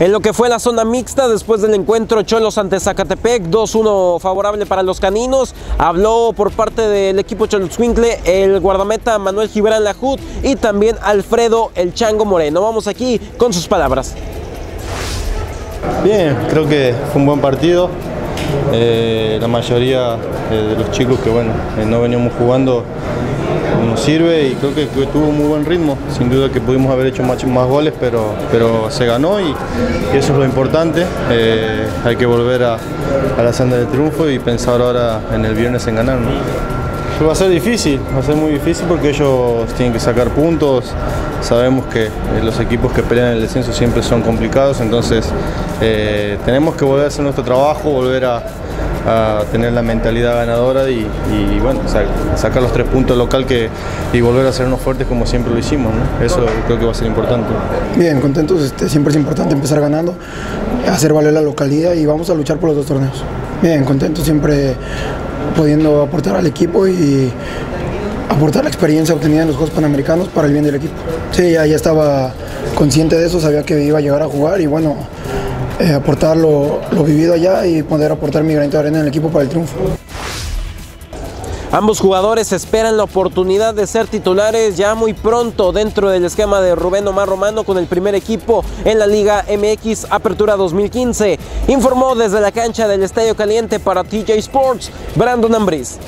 En lo que fue la zona mixta después del encuentro Cholos ante Zacatepec, 2-1 favorable para los caninos, habló por parte del equipo Cholos Winkle el guardameta Manuel Gibran Lajud y también Alfredo El Chango Moreno. Vamos aquí con sus palabras. Bien, creo que fue un buen partido. Eh, la mayoría eh, de los chicos que bueno, eh, no veníamos jugando nos sirve y creo que, tuvo un muy buen ritmo. Sin duda que pudimos haber hecho más, más goles, pero, pero se ganó y, eso es lo importante. Eh, hay que volver a, la senda del triunfo y pensar ahora en el viernes en ganar. ¿no? Va a ser difícil, va a ser muy difícil porque ellos tienen que sacar puntos. Sabemos que eh, los equipos que pelean el descenso siempre son complicados, entonces eh, tenemos que volver a hacer nuestro trabajo, volver a, a tener la mentalidad ganadora y, y, bueno, sa- sacar los tres puntos local que, y volver a hacernos fuertes como siempre lo hicimos. ¿no? Eso creo que va a ser importante. Bien, contentos, este, siempre es importante empezar ganando, hacer valer la localidad y vamos a luchar por los dos torneos. Bien, contentos siempre pudiendo aportar al equipo y aportar la experiencia obtenida en los Juegos Panamericanos para el bien del equipo. Sí, ya, ya estaba consciente de eso, sabía que iba a llegar a jugar y bueno, eh, aportar lo, lo vivido allá y poder aportar mi granito de arena en el equipo para el triunfo. Ambos jugadores esperan la oportunidad de ser titulares ya muy pronto dentro del esquema de Rubén Omar Romano con el primer equipo en la Liga MX Apertura 2015. Informó desde la cancha del Estadio Caliente para TJ Sports, Brandon Ambriz.